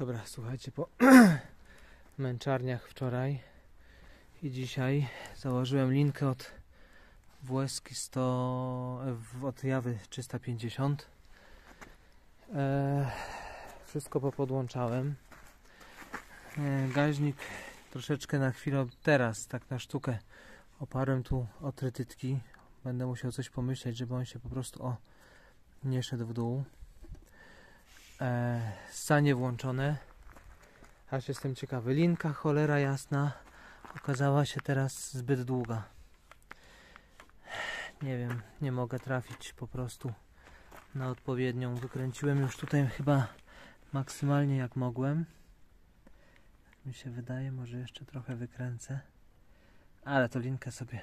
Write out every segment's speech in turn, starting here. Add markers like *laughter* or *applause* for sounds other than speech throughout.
Dobra, słuchajcie, po *clears throat* męczarniach wczoraj i dzisiaj założyłem linkę od WSki 100, e, w- od Jawy 350. E, wszystko popodłączałem. E, gaźnik troszeczkę na chwilę, teraz tak na sztukę oparłem tu o trytytki. Będę musiał coś pomyśleć, żeby on się po prostu o, nie szedł w dół. E, sanie włączone. Aż jestem ciekawy. Linka cholera jasna okazała się teraz zbyt długa. Nie wiem, nie mogę trafić po prostu na odpowiednią. Wykręciłem już tutaj chyba maksymalnie jak mogłem. Mi się wydaje, może jeszcze trochę wykręcę. Ale to linkę sobie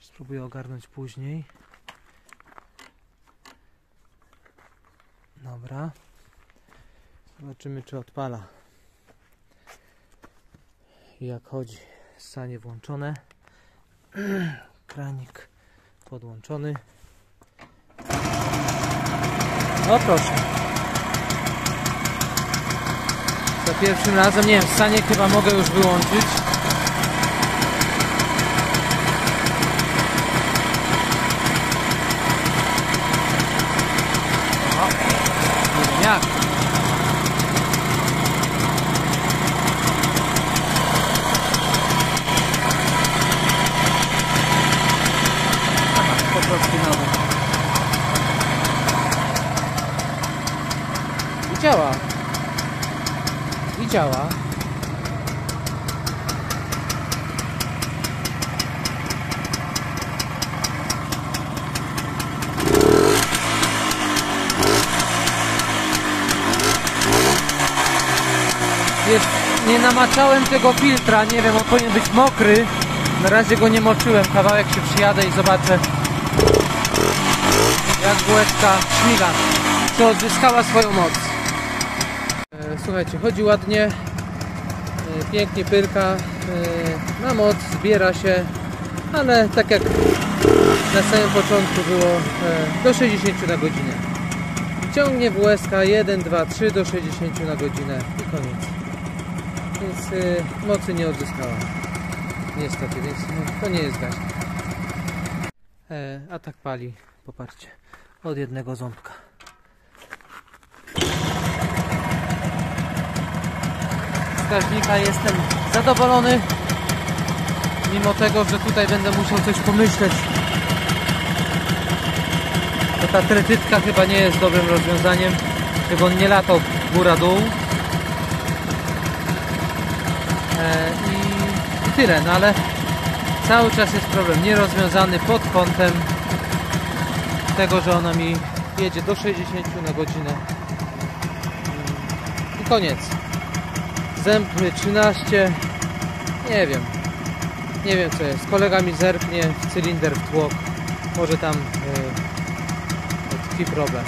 spróbuję ogarnąć później. Dobra. Zobaczymy, czy odpala. Jak chodzi. Sanie włączone. *clears throat* Kranik podłączony. No proszę. Za pierwszym razem, nie wiem, sanie chyba mogę już wyłączyć. Nie. Aha, po prostu na dół. I działa. I działa. Wiesz, nie namaczałem tego filtra, nie wiem, on powinien być mokry. Na razie go nie moczyłem, kawałek się przyjadę i zobaczę jak bułeczka śmiga, czy odzyskała swoją moc. E, Słuchajcie, chodzi ładnie, e, pięknie pyrka, e, ma moc, zbiera się, ale tak jak na samym początku było e, do 60 na godzinę. Ciągnie WSK 1, 2, 3 do 60 na godzinę i koniec. Więc mocy nie odzyskała. Niestety, więc no, to nie jest gaźnik. E, a tak pali, popatrzcie, od jednego ząbka. Z gaźnika jestem zadowolony, mimo tego, że tutaj będę musiał coś pomyśleć. To ta tretytka chyba nie jest dobrym rozwiązaniem, żeby on nie latał góra-dół. E, I tyle, no ale cały czas jest problem nierozwiązany pod kątem tego, że ona mi jedzie do 60 na godzinę. I koniec. Zęb 13. Nie wiem. Nie wiem co jest. Kolega mi zerknie w cylinder w tłok. Może tam yy, tkwi problem.